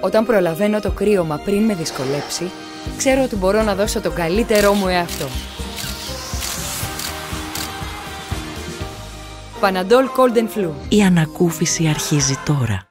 Όταν προλαβαίνω το κρύωμα πριν με δυσκολέψει, ξέρω ότι μπορώ να δώσω το καλύτερό μου εαυτό. Παναντόλ Cold Flu. Η ανακούφιση αρχίζει τώρα.